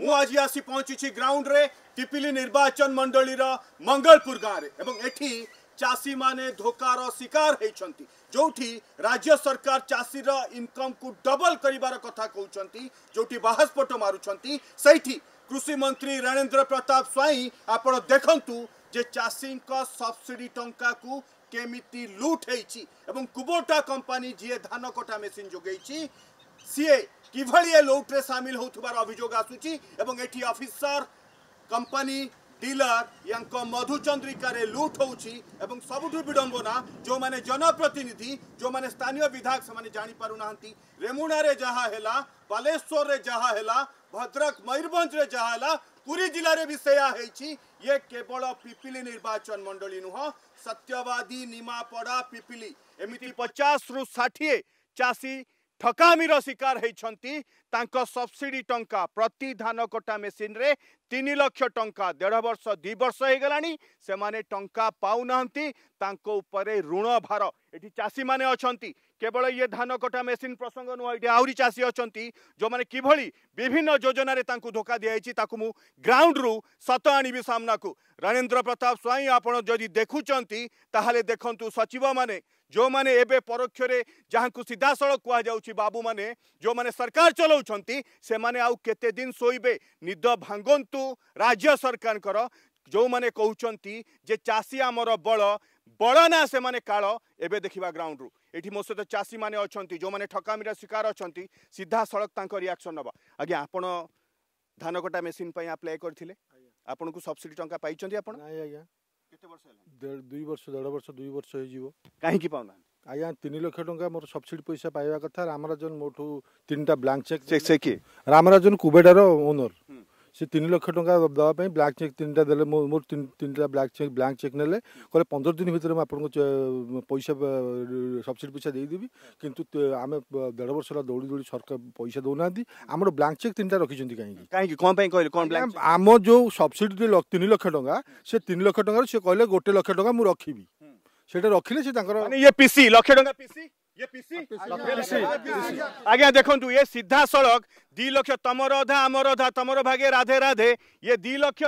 ମୁଁ ଆଜି ଆସି ପହଞ୍ଚିଛି ଗ୍ରାଉଣ୍ଡରେ ପିପିଲି ନିର୍ବାଚନ ମଣ୍ଡଳୀର ମଙ୍ଗଳପୁର ଗାଁରେ ଏବଂ ଏଠି ଚାଷୀମାନେ ଧୋକାର ଶିକାର ହେଇଛନ୍ତି ଯେଉଁଠି ରାଜ୍ୟ ସରକାର ଚାଷୀର ଇନକମ୍କୁ ଡବଲ କରିବାର କଥା କହୁଛନ୍ତି ଯେଉଁଠି ବାହାସ୍ପଟ ମାରୁଛନ୍ତି ସେଇଠି କୃଷିମନ୍ତ୍ରୀ ରଣେନ୍ଦ୍ର ପ୍ରତାପ ସ୍ୱାଇଁ ଆପଣ ଦେଖନ୍ତୁ ଯେ ଚାଷୀଙ୍କ ସବସିଡି ଟଙ୍କାକୁ କେମିତି ଲୁଟ୍ ହେଇଛି ଏବଂ କୁବୋଟା କମ୍ପାନୀ ଯିଏ ଧାନ କଟା ମେସିନ୍ ଯୋଗାଇଛି सीए कि लुट्रे सामिल होभोग आसूरी अफिसर कंपनी डीलर या मधुचंद्रिकार लुट हो सब विडम्बना जो मैंने जनप्रतिनिधि जो मैंने स्थानीय विधायक से जापार रेमुना रेमुणारे जहाँ बालेश्वर से जहाँ है भद्रक मयूरभ में जहाँ पूरी जिले में भी सैया ये केवल पिपिली निर्वाचन मंडली नुह सत्यवादी निमापड़ा पिपिली एमती पचास रु षाठी चाषी ঠকামির শিকার হয়েছেন তাঁক সবসিডি টঙ্কা প্রতি ধান কটা মেসিন্রে তিন লক্ষ টঙ্কা দেড় বর্ষ দুই বর্ষ হয়ে গলা সে টঙ্কা পাও না তাঁক উপরে ঋণ ভার এটি চাষী মানে অনেক কেবল ইয়ে ধান কটা মেসিন প্রসঙ্গ নুহ এটি আহরি চাষী অনেক যে কিভাবে বিভিন্ন যোজনার তাঁকু ধোকা দিয়েছি তাকে মু গ্রাউন্ডরু সত আনবি সামনাকু রণেন্দ্র প্রতাপ স্বাইঁ আপনার যদি দেখুম তাহলে দেখুন সচিব মানে ଯେଉଁମାନେ ଏବେ ପରୋକ୍ଷରେ ଯାହାଙ୍କୁ ସିଧାସଳଖ କୁହାଯାଉଛି ବାବୁମାନେ ଯେଉଁମାନେ ସରକାର ଚଲାଉଛନ୍ତି ସେମାନେ ଆଉ କେତେ ଦିନ ଶୋଇବେ ନିଦ ଭାଙ୍ଗନ୍ତୁ ରାଜ୍ୟ ସରକାରଙ୍କର ଯେଉଁମାନେ କହୁଛନ୍ତି ଯେ ଚାଷୀ ଆମର ବଳ ବଳ ନା ସେମାନେ କାଳ ଏବେ ଦେଖିବା ଗ୍ରାଉଣ୍ଡରୁ ଏଠି ମୋ ସହିତ ଚାଷୀମାନେ ଅଛନ୍ତି ଯେଉଁମାନେ ଠକାମିର ଶିକାର ଅଛନ୍ତି ସିଧାସଳଖ ତାଙ୍କ ରିଆକ୍ସନ୍ ନେବା ଆଜ୍ଞା ଆପଣ ଧାନ କଟା ମେସିନ୍ ପାଇଁ ଆପ୍ଲାଏ କରିଥିଲେ ଆପଣଙ୍କୁ ସବସିଡି ଟଙ୍କା ପାଇଛନ୍ତି ଆପଣ ଆଜ୍ଞା କେତେ ବର୍ଷ ହେଲାଣି ଦୁଇ ବର୍ଷ ଦେଢ଼ ବର୍ଷ ଦୁଇ ବର୍ଷ ହେଇଯିବ କାହିଁକି ପାଉନାହାନ୍ତି ଆଜ୍ଞା ତିନି ଲକ୍ଷ ଟଙ୍କା ମୋର ସବସିଡି ପଇସା ପାଇବା କଥା ରାମରାଜନ ମୋଠୁ ତିନିଟା ବ୍ଲାଙ୍କ ଚେକ୍ ସେ କିଏ ରାମରାଜନ କୁବେଡ଼ାର ଓନର ସେ ତିନି ଲକ୍ଷ ଟଙ୍କା ଦେବା ପାଇଁ ବ୍ଲାଙ୍କ ଚେକ୍ ତିନିଟା ଦେଲେ ମୋ ମୋର ତିନିଟା ବ୍ଲାଙ୍କ ଚେକ୍ ବ୍ଲାଙ୍କ ଚେକ୍ ନେଲେ କହିଲେ ପନ୍ଦର ଦିନ ଭିତରେ ମୁଁ ଆପଣଙ୍କୁ ପଇସା ସବସିଡ଼ି ପଇସା ଦେଇଦେବି କିନ୍ତୁ ଆମେ ଦେଢ଼ ବର୍ଷ ହେଲା ଦୌଡ଼ି ଦୌଡ଼ି ସରକାର ପଇସା ଦେଉନାହାନ୍ତି ଆମର ବ୍ଲାଙ୍କ ଚେକ୍ ତିନିଟା ରଖିଛନ୍ତି କାହିଁକି କାହିଁକି କ'ଣ ପାଇଁ କହିଲେ କ'ଣ ବ୍ଲାଙ୍କ ଆମ ଯେଉଁ ସବସିଡ଼ି ତିନି ଲକ୍ଷ ଟଙ୍କା ସେ ତିନି ଲକ୍ଷ ଟଙ୍କାରୁ ସେ କହିଲେ ଗୋଟେ ଲକ୍ଷ ଟଙ୍କା ମୁଁ ରଖିବି ସେଇଟା ରଖିଲେ ସେ ତାଙ୍କର ଇଏ ପିସି ଲକ୍ଷ ଟଙ୍କା ପିସି आज्ञा देखु ये सीधा सड़क दी लक्ष तुम अधा आमर अधा तुम भागे राधे राधे ये दी लक्ष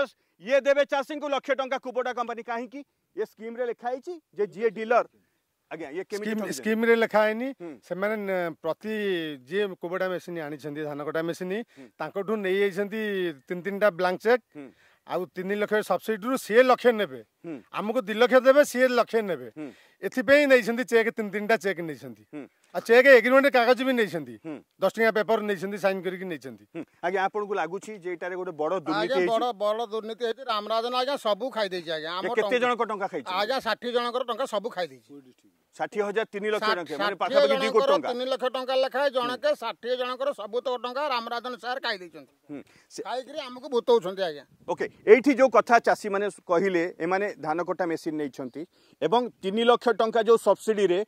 ये देवे चाषी को लक्ष टा कुबोटा कंपानी कहीं ये स्कीम लिखाई जे जी डीलर ଆଜ୍ଞା ଇଏ କେମିତି ସ୍କିମ୍ରେ ଲେଖା ହେଇନି ସେମାନେ ପ୍ରତି ଯିଏ କୁବଟା ମେସିନ୍ ଆଣିଛନ୍ତି ଧାନ କଟା ମେସିନ୍ ତାଙ୍କଠୁ ନେଇଯାଇଛନ୍ତି ତିନି ତିନିଟା ବ୍ଲାଙ୍କ ଚେକ୍ ଆଉ ତିନି ଲକ୍ଷ ସବସିଡିରୁ ସିଏ ଲକ୍ଷେ ନେବେ ଆମକୁ ଦୁଇ ଲକ୍ଷ ଦେବେ ସିଏ ଲକ୍ଷେ ନେବେ ଏଥିପାଇଁ ନେଇଛନ୍ତି ଚେକ୍ ତିନି ତିନିଟା ଚେକ୍ ନେଇଛନ୍ତି ଆଉ ଚେକ୍ ଏଗ୍ରିମେଣ୍ଟ କାଗଜ ବି ନେଇଛନ୍ତି ଦଶ ଟଙ୍କିଆ ପେପର ନେଇଛନ୍ତି ସାଇନ୍ କରିକି ନେଇଛନ୍ତି ଆଜ୍ଞା ଆପଣଙ୍କୁ ଲାଗୁଛି ଯେ ଏଟାରେ ଗୋଟେ ବଡ଼ ଦୁର୍ନୀତି ବଡ଼ ବଡ଼ ଦୁର୍ନୀତି ହେଇଛି ରାମରାଜନ ଆଜ୍ଞା ସବୁ ଖାଇଦେଇଛି ଆଜ୍ଞା ଆମ କେତେ ଜଣଙ୍କ ଟଙ୍କା ଖାଇଛି ଆଜ୍ଞା ଷାଠିଏ ଜଣଙ୍କର ଟଙ୍କା ସବୁ ଖାଇଦେଇଛି ষাঠিয়ে হাজার তিন লক্ষ টঙ্কা মানে পাখাপাখি দুই কোটি টঙ্কা তিন লক্ষ টঙ্কা লেখায় জনকে ষাঠিয়ে জনকর সবুতক টঙ্কা রামরাধন স্যার খাই ଦେଇଛନ୍ତି ଖାଇକିରି ଆମକୁ ଭୁତଉଛନ୍ତି ଆଜ୍ଞା ଓକେ ଏଇଠି ଯେଉଁ କଥା ଚାଷୀମାନେ କହିଲେ ଏମାନେ ଧାନ କଟା ମେସିନ୍ ନେଇଛନ୍ତି ଏବଂ ତିନି ଲକ୍ଷ ଟଙ୍କା ଯେଉଁ ସବସିଡ଼ିରେ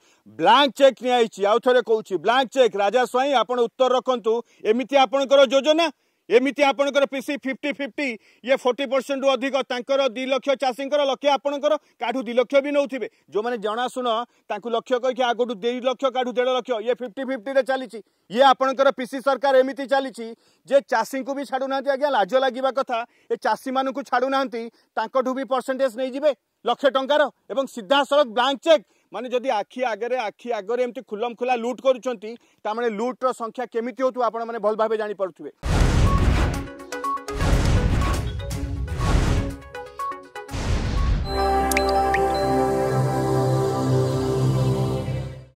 ବ୍ଲାଙ୍କ ଚେକ୍ ନିଆହେଇଛି ଆଉ ଥରେ କହୁଛି ବ୍ଲାଙ୍କ ଚେକ୍ ରାଜା ସ୍ୱାଇଁ ଆପଣ ଉତ୍ତର ରଖନ୍ତୁ ଏମିତି ଆପଣଙ୍କର ଯୋଜନା ଏମିତି ଆପଣଙ୍କର ପିସି ଫିଫ୍ଟି ଫିଫ୍ଟି ଇଏ ଫୋର୍ଟି ପରସେଣ୍ଟରୁ ଅଧିକ ତାଙ୍କର ଦୁଇ ଲକ୍ଷ ଚାଷୀଙ୍କର ଲକ୍ଷ ଆପଣଙ୍କର କାଠୁ ଦୁଇ ଲକ୍ଷ ବି ନେଉଥିବେ ଯେଉଁମାନେ ଜଣାଶୁଣ ତାଙ୍କୁ ଲକ୍ଷ କହିକି ଆଗଠୁ ଦୁଇ ଲକ୍ଷ କାଠୁ ଦେଢ଼ ଲକ୍ଷ ଇଏ ଫିଫ୍ଟି ଫିଫ୍ଟିରେ ଚାଲିଛି ଇଏ ଆପଣଙ୍କର ପିସି ସରକାର ଏମିତି ଚାଲିଛି ଯେ ଚାଷୀଙ୍କୁ ବି ଛାଡ଼ୁନାହାନ୍ତି ଆଜ୍ଞା ଲାଜ ଲାଗିବା କଥା ଏ ଚାଷୀମାନଙ୍କୁ ଛାଡ଼ୁନାହାନ୍ତି ତାଙ୍କଠୁ ବି ପରସେଣ୍ଟେଜ୍ ନେଇଯିବେ ଲକ୍ଷେ ଟଙ୍କାର ଏବଂ ସିଧାସଳଖ ବ୍ଲାଙ୍କ ଚେକ୍ মানে যদি আখি আগরে আখি আগরে এমতি খুলম খোলা লুট করছেন তার মানে লুট্র সংখ্যা কেমিতি হোক আপনার ভালো ভাবে জাঁপারুবে